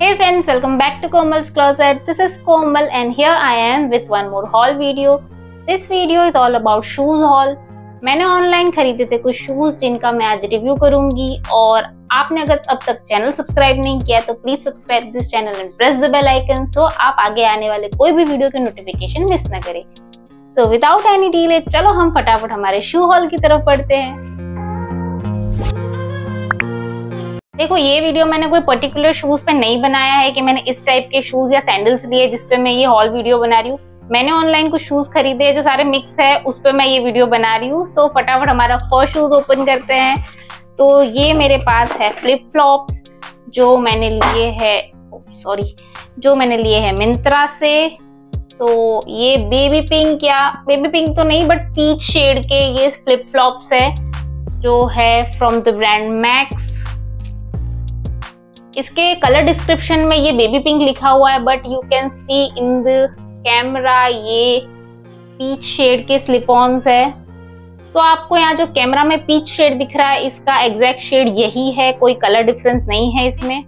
Hey friends, welcome back to Komal's Closet. This is Komal and here I am with one more haul video. This video is all about shoes haul. मैंने online खरीदे थे कुछ shoes जिनका मैं आज review करूँगी और आपने अगर अब तक चैनल सब्सक्राइब नहीं किया तो please subscribe this channel and press the bell icon so आप आगे आने वाले कोई भी वीडियो के नोटिफिकेशन मिस ना करें सो विदाउट एनी डीले चलो हम फटाफट हमारे शू हॉल की तरफ़ पढ़ते हैं देखो ये वीडियो मैंने कोई पर्टिकुलर शूज़ पे नहीं बनाया है कि मैंने इस टाइप के शूज़ या सैंडल्स लिए जिसपे मैं ये हॉल वीडियो बना रही हूँ। मैंने ऑनलाइन कुछ शूज़ खरीदे जो सारे मिक्स है उस पर मैं ये वीडियो बना रही हूँ। सो फटाफट हमारा फ़र्स्ट शूज़ ओपन करते हैं। तो ये मेरे पास है फ्लिप फ्लॉप्स जो मैंने लिए है सॉरी जो मैंने लिए है मिंत्रा से। सो so, ये बेबी पिंक या बेबी पिंक तो नहीं बट पीच शेड के ये फ्लिप फ्लॉप्स है जो है फ्रॉम द ब्रांड मैक्स इसके कलर डिस्क्रिप्शन में ये बेबी पिंक लिखा हुआ है but you can see in the camera ये पीच शेड के स्लिप ऑन है। सो so, आपको यहाँ जो कैमरा में पीच शेड दिख रहा है इसका एग्जैक्ट शेड यही है कोई कलर डिफरेंस नहीं है इसमें।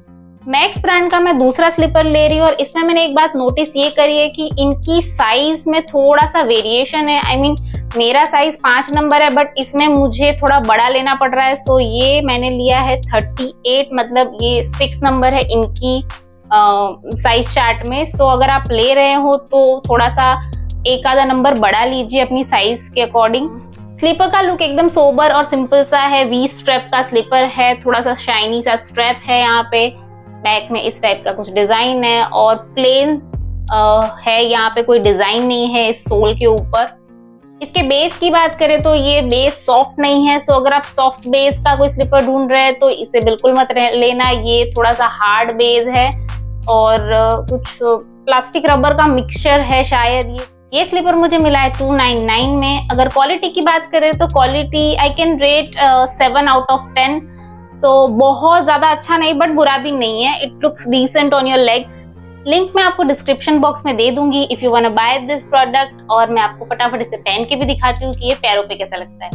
मैक्स ब्रांड का मैं दूसरा स्लीपर ले रही हूँ और इसमें मैंने एक बात नोटिस ये करी है कि इनकी साइज़ में थोड़ा सा वेरिएशन है। आई I मीन mean, मेरा साइज़ पाँच नंबर है बट इसमें मुझे थोड़ा बड़ा लेना पड़ रहा है सो ये मैंने लिया है थर्टी एट मतलब ये सिक्स नंबर है इनकी साइज़ चार्ट में। सो अगर आप ले रहे हो तो थोड़ा सा एक आधा नंबर बढ़ा लीजिए अपनी साइज़ के अकॉर्डिंग स्लीपर का लुक एकदम सोबर और सिंपल सा है। वी स्ट्रेप का स्लीपर है थोड़ा सा शाइनी सा स्ट्रेप है यहाँ पे। बैक में इस टाइप का कुछ डिज़ाइन है और प्लेन आ, है। यहाँ पे कोई डिज़ाइन नहीं है इस सोल के ऊपर। इसके बेस की बात करें तो ये बेस सॉफ्ट नहीं है सो अगर आप सॉफ्ट बेस का कोई स्लीपर ढूंढ रहे हैं तो इसे बिल्कुल मत लेना, ये थोड़ा सा हार्ड बेस है और कुछ प्लास्टिक रबर का मिक्सचर है शायद ये। ये स्लीपर मुझे मिला है 299 में। अगर क्वालिटी की बात करें तो quality I can rate seven out of ten so बहुत ज़्यादा अच्छा नहीं बट बुरा भी नहीं है। It looks decent on your legs link मैं आपको डिस्क्रिप्शन बॉक्स में दे दूँगी if you want buy this product और मैं आपको फटाफट इसे पहन के भी दिखाती हूँ कि ये पैरों पे कैसा लगता है।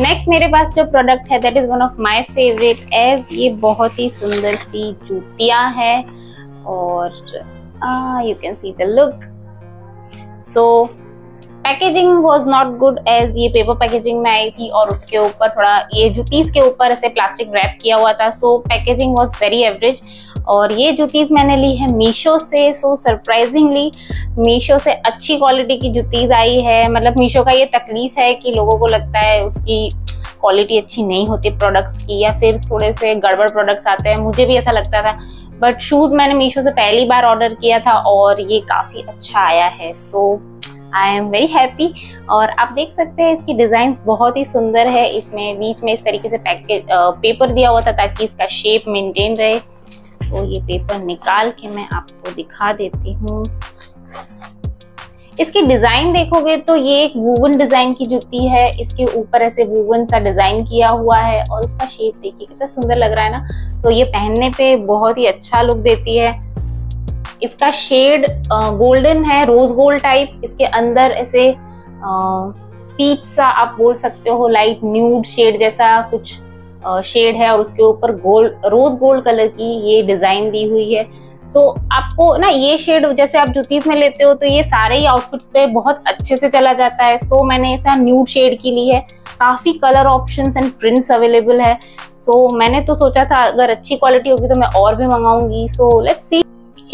नेक्स्ट मेरे पास जो प्रोडक्ट है that is one of my favourite as ये बहुत ही सुंदर सी जूतियाँ है और you can see the look so packaging was not good as ये पेपर पैकेजिंग में आई थी और उसके ऊपर थोड़ा, ये जूतीस के ऊपर ऐसे प्लास्टिक रैप किया हुआ था. So packaging was very average और ये जूतीज मैंने ली है मीशो से सो सरप्राइजिंगली मीशो से अच्छी क्वालिटी की जूतीज आई है। मतलब मीशो का ये तकलीफ़ है कि लोगों को लगता है उसकी क्वालिटी अच्छी नहीं होती प्रोडक्ट्स की, या फिर थोड़े से गड़बड़ प्रोडक्ट्स आते हैं। मुझे भी ऐसा लगता था बट शूज़ मैंने मीशो से पहली बार ऑर्डर किया था और ये काफ़ी अच्छा आया है। So I am very happy और आप देख सकते हैं इसकी डिज़ाइन बहुत ही सुंदर है। इसमें बीच में इस तरीके से पैकेज पेपर दिया हुआ था ताकि इसका शेप मेंटेन रहे। तो ये पेपर निकाल के मैं आपको दिखा देती हूँ। इसकी डिज़ाइन देखोगे तो ये एक वूवन डिज़ाइन की जूती है। इसके ऊपर ऐसे वूवन सा डिज़ाइन किया हुआ है और इसका शेप देखिए कितना सुंदर लग रहा है ना। तो ये पहनने पे बहुत ही अच्छा लुक देती है। इसका शेड गोल्डन है रोज गोल्ड टाइप इसके अंदर ऐसे पीच सा आप बोल सकते हो लाइट न्यूड शेड जैसा कुछ शेड है और उसके ऊपर गोल्ड रोज गोल्ड कलर की ये डिज़ाइन दी हुई है। सो so, आपको ना ये शेड जैसे आप जूतीज में लेते हो तो ये सारे ही आउटफिट्स पे बहुत अच्छे से चला जाता है। सो so, मैंने ऐसा न्यूड शेड की ली है। काफ़ी colour options and prints available है। सो so, मैंने तो सोचा था अगर अच्छी क्वालिटी होगी तो मैं और भी मंगाऊँगी। सो लेट्स सी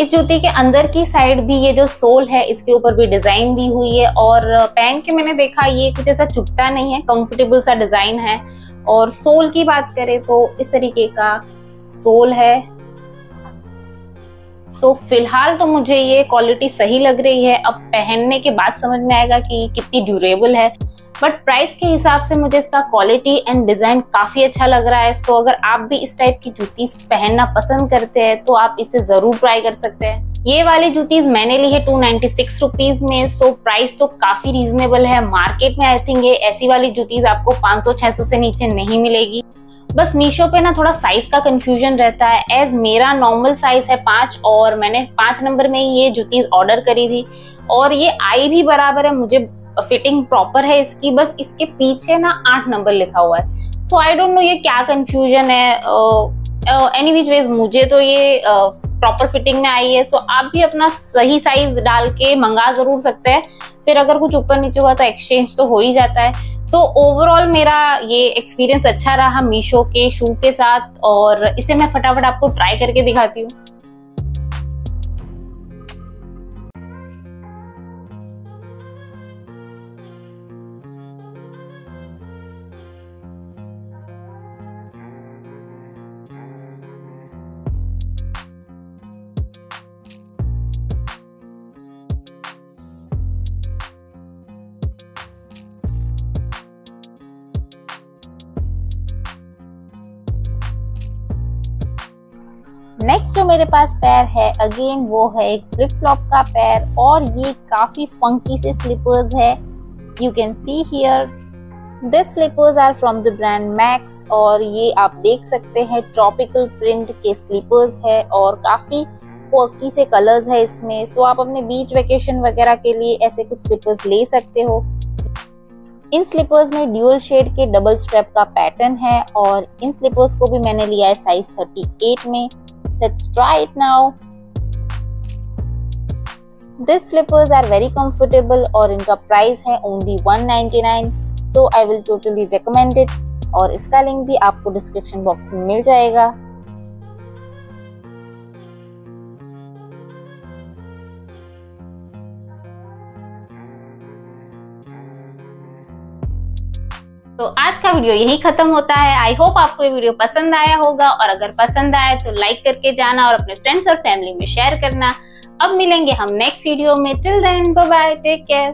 इस जूती के अंदर की साइड भी ये जो सोल है इसके ऊपर भी डिज़ाइन दी हुई है। और पहन के मैंने देखा ये कुछ ऐसा चुपता नहीं है। कंफर्टेबल सा डिज़ाइन है। और सोल की बात करें तो इस तरीके का सोल है। सो so, फ़िलहाल तो मुझे ये क्वालिटी सही लग रही है। अब पहनने के बाद समझ में आएगा कि कितनी ड्यूरेबल है। बट प्राइस के हिसाब से मुझे इसका क्वालिटी एंड डिज़ाइन काफ़ी अच्छा लग रहा है। सो so, अगर आप भी इस टाइप की जूती पहनना पसंद करते हैं तो आप इसे ज़रूर ट्राई कर सकते हैं। ये वाली जूतीज मैंने ली है टू नाइनटी सिक्स रुपीज़ में सो प्राइस तो काफ़ी रीजनेबल है। मार्केट में आई थिंक ये ऐसी वाली जूतीज आपको 500-600 से नीचे नहीं मिलेगी। बस मीशो पे ना थोड़ा साइज़ का कंफ्यूजन रहता है। एज मेरा नॉर्मल साइज़ है पाँच, और मैंने पाँच नंबर में ये जूतीज ऑर्डर करी थी। और ये आई भी बराबर है, मुझे फिटिंग प्रॉपर है इसकी। बस इसके पीछे ना आठ नंबर लिखा हुआ है। सो आई डोंट नो ये क्या कंफ्यूजन है। एनी विच वेज मुझे तो ये प्रॉपर फिटिंग में आई है सो आप भी अपना सही साइज़ डाल के मंगा ज़रूर सकते हैं। फिर अगर कुछ ऊपर नीचे हुआ तो एक्सचेंज तो हो ही जाता है। सो so, ओवरऑल मेरा ये एक्सपीरियंस अच्छा रहा मीशो के शू के साथ और इसे मैं फटाफट आपको ट्राई करके दिखाती हूँ। नेक्स्ट जो मेरे पास पैर है अगेन वो है एक फ्लिप फ्लॉप का पैर और ये काफ़ी फंकी से स्लीपर्स है। You can see here this slippers are from the brand Max और ये आप देख सकते हैं ट्रॉपिकल प्रिंट के स्लीपर्स है और काफ़ी पर्की से कलर्स है इसमें। सो आप अपने बीच वेकेशन वगैरह के लिए ऐसे कुछ स्लीपर्स ले सकते हो। इन स्लीपर्स में ड्यूअल शेड के डबल स्ट्रैप का पैटर्न है और इन स्लीपर्स को भी मैंने लिया है साइज़ 38 में। Let's try it now. These slippers are very comfortable और इनका प्राइस है only 199 so I will totally recommend it और इसका लिंक भी आपको डिस्क्रिप्शन बॉक्स में मिल जाएगा तो आज का वीडियो यही खत्म होता है। आई होप आपको ये वीडियो पसंद आया होगा और अगर पसंद आया तो लाइक करके जाना और अपने फ्रेंड्स और फैमिली में शेयर करना। अब मिलेंगे हम नेक्स्ट वीडियो में। Till then bye bye take care